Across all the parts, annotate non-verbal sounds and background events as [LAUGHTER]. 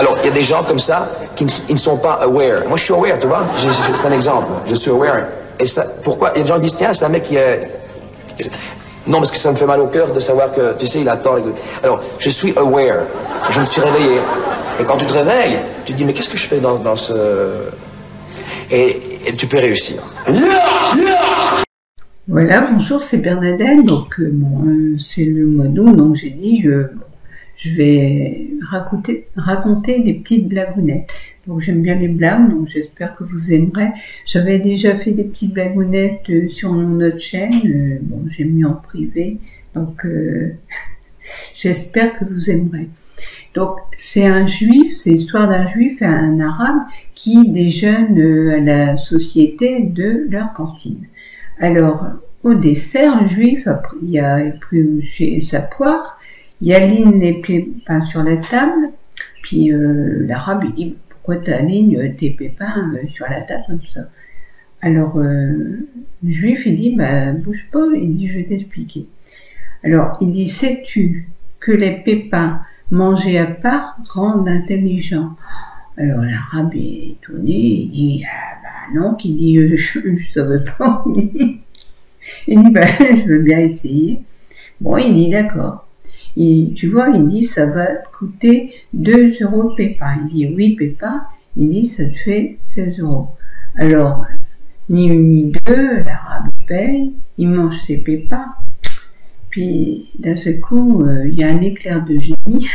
Alors, il y a des gens comme ça qui ne, sont pas aware. Moi, je suis aware, tu vois. C'est un exemple. Je suis aware. Et ça, pourquoi? Il y a des gens qui disent, tiens, c'est un mec qui est... Non, parce que ça me fait mal au cœur de savoir que, tu sais, il attend. Alors, je suis aware. Je me suis réveillé. Et quand tu te réveilles, tu te dis, mais qu'est-ce que je fais dans, ce... Et, tu peux réussir. Voilà, bonjour, c'est Bernadette. Donc, euh, bon, euh, c'est le mois d'août, donc j'ai dit, euh, je vais raconter, des petites blagounettes. Donc, j'aime bien les blagues, donc j'espère que vous aimerez. J'avais déjà fait des petites blagounettes euh, sur notre chaîne. euh, bon, j'ai mis en privé, donc euh, [LAUGHS] j'espère que vous aimerez. Donc, c'est un juif, c'est l'histoire d'un juif et un arabe qui déjeunent à la société de leur cantine. Alors, au dessert, le juif a pris, sa poire, il aligne les pépins sur la table, puis euh, l'arabe il dit pourquoi tu alignes tes pépins euh, sur la table comme ça Alors, euh, le juif il dit bah bouge pas, il dit je vais t'expliquer. Alors, il dit sais-tu que les pépins mangés à part rendent intelligent? Alors l'arabe est étonné, il dit ah bah non, qui dit euh, [LAUGHS] je ne savais pas. Il dit [LAUGHS] bah [LAUGHS] je veux bien essayer. Bon, il dit d'accord. Tu vois, il dit ça va te coûter 2 euros pépin. Il dit oui pépin. Il dit ça te fait 16 euros. Alors ni une ni deux, l'arabe paye, il mange ses pépins. Puis d'un seul coup, euh, il y a un éclair de génie.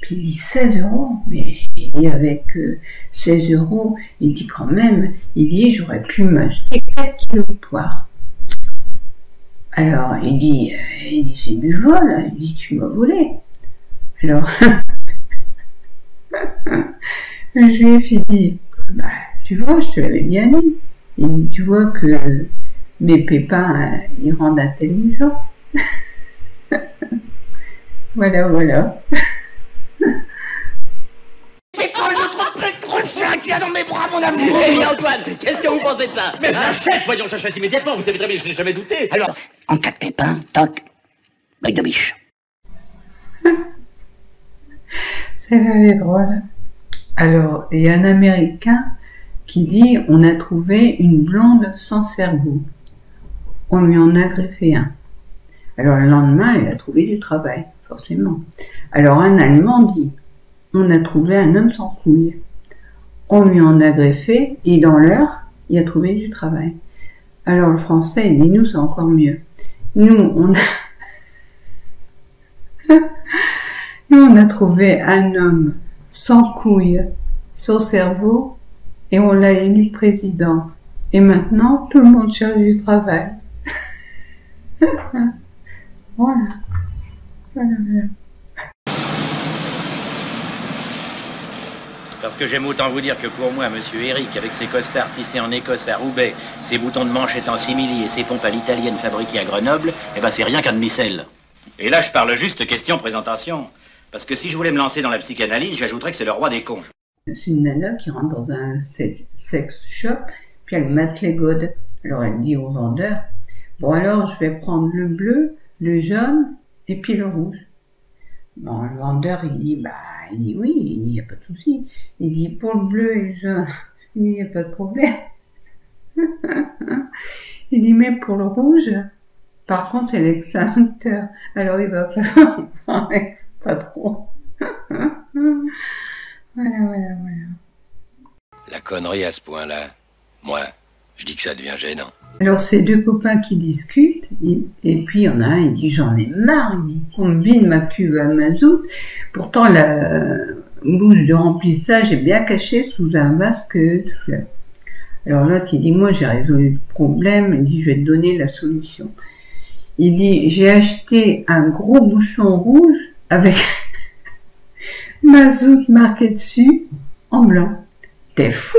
Puis il dit 16 euros, mais il dit avec euh, 16 euros, il dit quand même, il dit j'aurais pu m'acheter 4 kilos de poire. Alors il dit, euh, il dit c'est du vol, il dit tu m'as volé. Alors [LAUGHS] le juif il dit, bah tu vois, je te l'avais bien dit. Il dit tu vois que mes pépins, euh, ils rendent intelligent. [LAUGHS] voilà, voilà. [LAUGHS] Eh bien Antoine, qu'est-ce que vous pensez de ça? Mais j'achète, voyons, j'achète immédiatement. Vous savez très bien je n'ai jamais douté. Alors, en cas de pépin, toc, bec de biche. [LAUGHS] C'est drôle. Alors, il y a un Américain qui dit on a trouvé une blonde sans cerveau. On lui en a greffé un. Alors le lendemain, il a trouvé du travail, forcément. Alors un Allemand dit on a trouvé un homme sans couilles. On lui en a greffé et dans l'heure, il a trouvé du travail. Alors le Français, il dit nous, c'est encore mieux. Nous, on a... [LAUGHS] Nous, on a trouvé un homme sans couilles, sans cerveau, et on l'a élu président. Et maintenant, tout le monde cherche du travail. [LAUGHS] voilà. Voilà, voilà. Parce que j'aime autant vous dire que pour moi, monsieur Eric, avec ses costards tissés en Écosse à Roubaix, ses boutons de manchette en simili et ses pompes à l'italienne fabriquées à Grenoble, eh ben c'est rien qu'un demi-sel. Et là, je parle juste question présentation. Parce que si je voulais me lancer dans la psychanalyse, j'ajouterais que c'est le roi des cons. C'est une nana qui rentre dans un se- sex shop, puis elle mate les godes. Alors elle dit au vendeur, bon alors je vais prendre le bleu, le jaune et puis le rouge. Bon, le vendeur il dit, bah, il dit oui, il dit, y a pas de souci. Il dit, pour le bleu jaune, [LAUGHS] il dit, y a pas de problème. [LAUGHS] il dit, mais pour le rouge, par contre, c'est l'extincteur. Alors il va falloir [LAUGHS] pas trop. voilà, voilà, voilà. La connerie à ce point-là, moi, je dis que ça devient gênant. Alors c'est deux copains qui discutent et, puis il y en a un il dit j'en ai marre, il dit vide ma cuve à mazout. Pourtant la bouche de remplissage est bien cachée sous un masque de fleurs. Alors l'autre il dit moi j'ai résolu le problème, il dit je vais te donner la solution. Il dit j'ai acheté un gros bouchon rouge avec [LAUGHS] mazout marqué dessus en blanc. T'es fou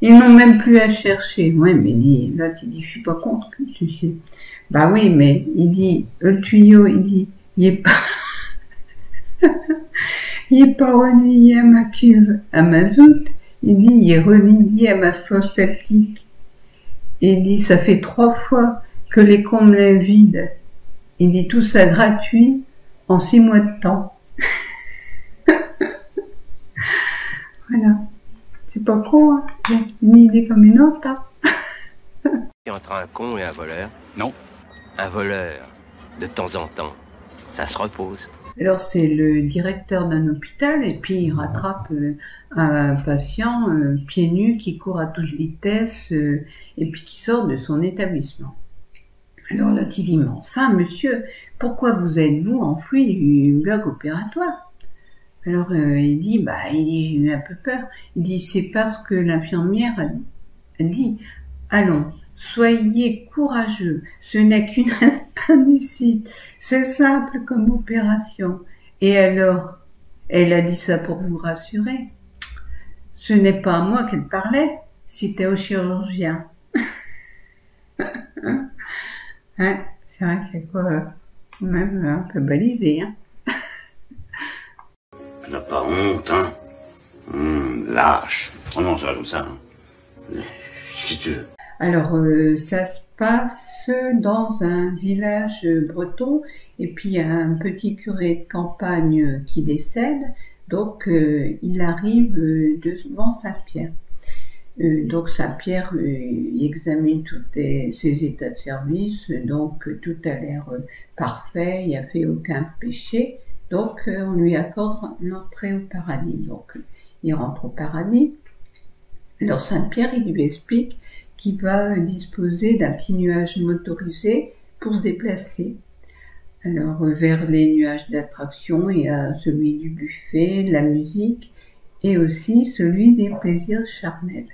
ils n'ont même plus à chercher. Ouais, mais dit, là, tu dis, je suis pas contre, tu sais. Bah oui, mais il dit, le tuyau, il dit, il est pas, [LAUGHS] il est pas relié à ma cuve à mazout. Il dit, il est relié à ma fosse septique. Il dit, ça fait trois fois que les combles les vident. Il dit, tout ça gratuit en six mois de temps. [LAUGHS] pas con, hein. une idée comme une autre. Hein. [LAUGHS] Entre un con et un voleur? Non. Un voleur, de temps en temps, ça se repose. Alors c'est le directeur d'un hôpital et puis il rattrape euh, un patient euh, pieds nus qui court à toute vitesse euh, et puis qui sort de son établissement. Alors là, il dit, mais enfin, monsieur, pourquoi vous êtes-vous enfoui du bloc opératoire? Alors il dit, bah, il dit, j'ai eu un peu peur. Il dit, c'est parce que l'infirmière dit, allons, soyez courageux, ce n'est qu'une [LAUGHS] appendicite, c'est simple comme opération. Et alors, elle a dit ça pour vous rassurer. Ce n'est pas à moi qu'elle parlait, c'était au chirurgien. [LAUGHS] Hein, c'est vrai a quoi, même un peu balisé. Hein. Tu pas honte, hein? Lâche. Oh ça comme ça. Hein. Alors, euh, ça se passe dans un village breton, et puis il y a un petit curé de campagne qui décède, donc euh, il arrive euh, devant Saint-Pierre. Donc Saint-Pierre euh, examine tous ses états de service, donc tout a l'air parfait, il n'y fait aucun péché, donc euh, on lui accorde l'entrée au paradis. Donc il rentre au paradis. Alors Saint-Pierre, il lui explique qu'il va disposer d'un petit nuage motorisé pour se déplacer. Alors euh, vers les nuages d'attraction, il y a celui du buffet, de la musique et aussi celui des plaisirs charnels.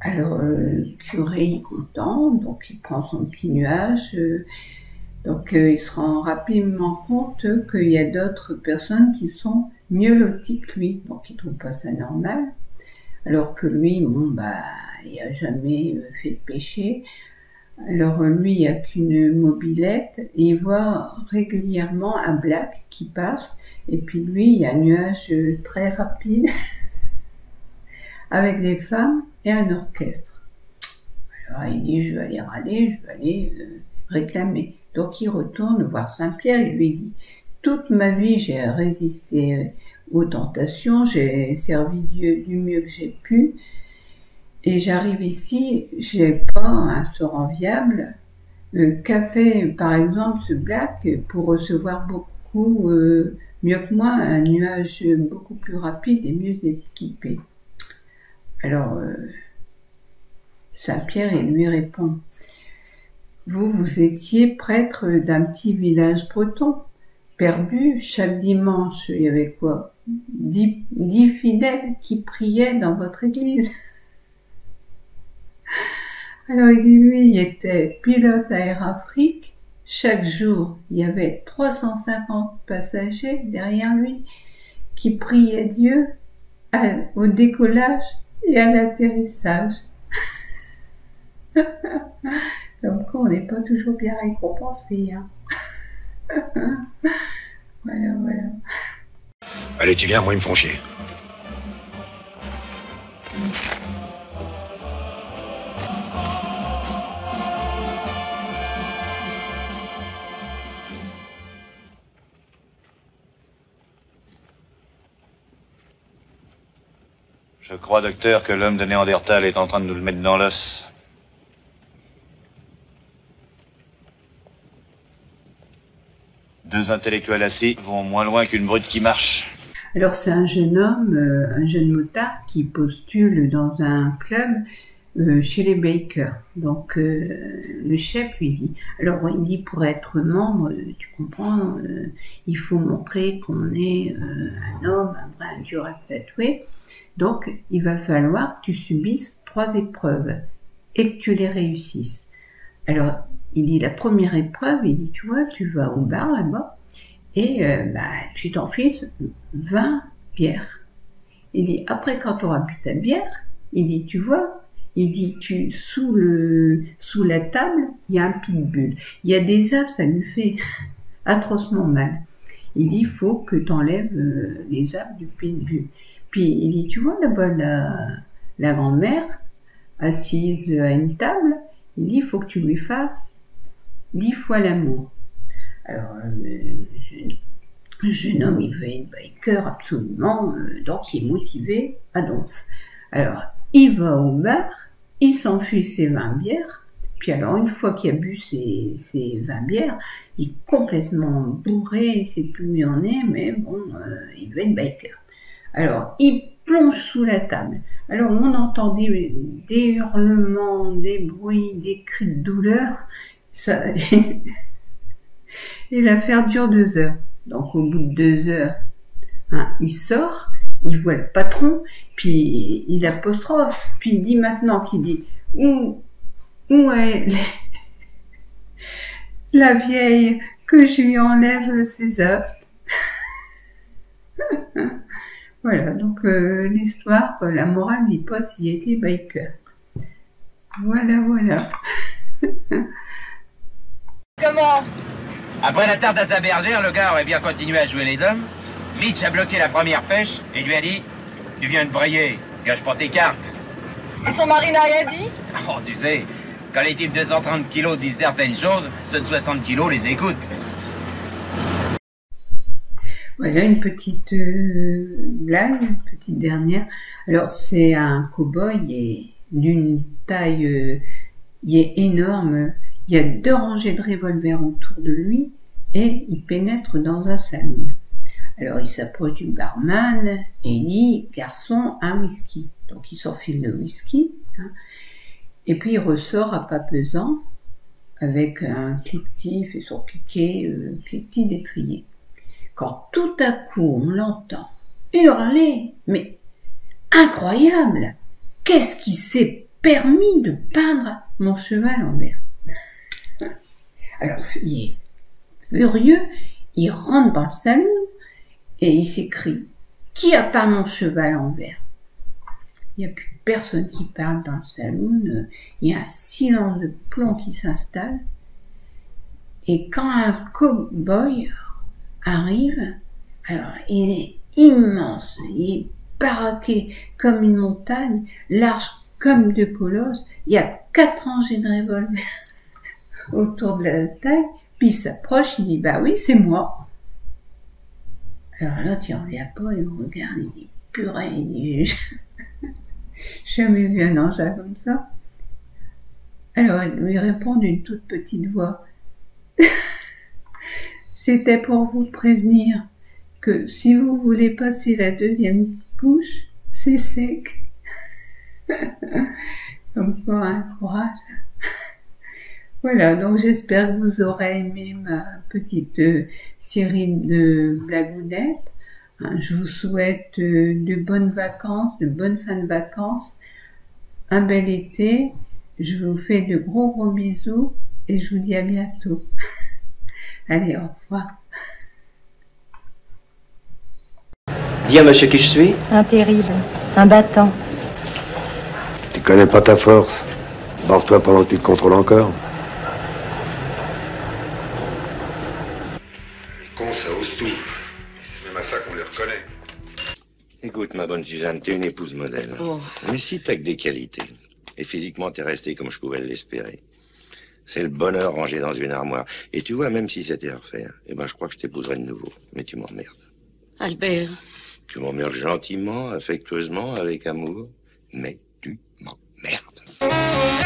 Alors euh, le curé est content, donc il prend son petit nuage. Donc euh, il se rend rapidement compte qu'il y a d'autres personnes qui sont mieux loties que lui, donc il trouve pas ça normal. Alors que lui, bon bah, il a jamais euh, fait de péché. Alors lui, il a qu'une mobilette et il voit régulièrement un black qui passe. Et puis lui, il y a un nuage euh, très rapide [LAUGHS] avec des femmes et un orchestre. Alors il dit, je vais aller râler, je vais aller réclamer. Donc il retourne voir Saint-Pierre et lui dit, toute ma vie j'ai résisté aux tentations, j'ai servi Dieu du mieux que j'ai pu. Et j'arrive ici, j'ai pas un sort enviable. Euh, Qu'a fait, par exemple, ce Black pour recevoir beaucoup euh, mieux que moi, un nuage beaucoup plus rapide et mieux équipé. Alors, euh, Saint-Pierre, il lui répond, vous, vous étiez prêtre d'un petit village breton, perdu. Chaque dimanche, il y avait quoi? Dix, fidèles qui priaient dans votre église. [LAUGHS] Alors il dit, lui, il était pilote à Air Afrique. Chaque jour, il y avait 350 passagers derrière lui qui priaient Dieu au décollage et à l'atterrissage. [LAUGHS] Comme quoi, on n'est pas toujours bien récompensé. Hein. [LAUGHS] voilà, voilà. Allez, tu viens, moi, ils me font chier. Je crois, docteur, que l'homme de Néandertal est en train de nous le mettre dans l'os. Intellectuels assis vont moins loin qu'une brute qui marche. Alors c'est un jeune homme, euh, un jeune motard qui postule dans un club euh, chez les Baker. Donc euh, le chef lui dit, alors il dit pour être membre, tu comprends, il faut montrer qu'on est un homme, un vrai, un dur à tatouer. Donc il va falloir que tu subisses trois épreuves et que tu les réussisses. Alors il dit la première épreuve, il dit tu vois, tu vas au bar là-bas et euh, bah, tu t'enfiles 20 bières. Il dit, après quand tu auras bu ta bière, il dit, tu vois, il dit, tu, sous le, sous la table, il y a un pitbull. Il y a des œufs, ça lui fait [LAUGHS] atrocement mal. Il dit, faut que tu enlèves les œufs du pitbull. Puis il dit, tu vois là-bas la, la grand-mère, assise à une table, il dit, faut que tu lui fasses dix fois l'amour. Alors, le jeune, le jeune homme, il veut être biker absolument, euh, donc il est motivé à donf. Alors, il va au bar, il s'enfuit ses 20 bières, puis alors une fois qu'il a bu ses, ses 20 bières, il est complètement bourré, il sait plus où en est, mais bon, euh, il veut être biker. Alors, il plonge sous la table. Alors, on entend des hurlements, des bruits, des cris de douleur. Ça... [LAUGHS] Et l'affaire dure deux heures. Donc, au bout de deux heures, hein, il sort, il voit le patron, puis il apostrophe, puis il dit maintenant qu'il dit où, où est [LAUGHS] la vieille que je lui enlève ses œufs [LAUGHS] Voilà, donc euh, l'histoire, euh, la morale dit pas s'il était biker. Voilà, voilà. Comment Après la tarte à sa bergère, le gars aurait bien continué à jouer les hommes. Mitch a bloqué la première pêche et lui a dit Tu viens de briller, gâche pas tes cartes. Et son mari n'a rien dit Oh, tu sais, quand les types de 130 kilos disent certaines choses, ceux de 60 kilos les écoutent. Voilà une petite euh, blague, une petite dernière. Alors c'est un cow-boy et d'une taille euh, il est énorme. Il y a deux rangées de revolvers autour de lui et il pénètre dans un salon. Alors il s'approche du barman et il dit garçon un whisky. Donc il s'enfile le whisky hein. et puis il ressort à pas pesant avec un cliquetis et son cliquet, euh, cliquetis d'étrier quand tout à coup on l'entend hurler, mais incroyable, qu'est-ce qui s'est permis de peindre mon cheval en vert? Alors il est furieux, il rentre dans le salon et il s'écrie Qui a peint mon cheval en vert Il n'y a plus personne qui parle dans le salon, il y a un silence de plomb qui s'installe. Et quand un cow-boy arrive, alors il est immense, il est baraqué comme une montagne, large comme deux colosses, il y a quatre rangées de revolvers autour de la taille, puis il s'approche, il dit bah oui, c'est moi. Alors là, tu en viens pas, il me regarde, il dit purée, il dit [LAUGHS] jamais vu un engin comme ça. Alors il lui répond d'une toute petite voix. [LAUGHS] C'était pour vous prévenir que si vous voulez passer la deuxième couche, c'est sec. [LAUGHS] Comme quoi, un courage. Voilà, donc j'espère que vous aurez aimé ma petite euh, série de blagounettes. Hein, je vous souhaite euh, de bonnes vacances, de bonnes fins de vacances, un bel été. Je vous fais de gros gros bisous et je vous dis à bientôt. [LAUGHS] Allez, au revoir. Dis à monsieur qui je suis Un terrible, un battant. Tu connais pas ta force. Barre-toi pendant que tu te contrôles encore. Écoute, ma bonne Suzanne, t'es une épouse modèle. Mais si t'as que des qualités, et physiquement t'es restée comme je pouvais l'espérer, c'est le bonheur rangé dans une armoire. Et tu vois, même si c'était à refaire, eh ben, je crois que je t'épouserais de nouveau. Mais tu m'emmerdes. Albert. Tu m'emmerdes gentiment, affectueusement, avec amour, mais tu m'emmerdes.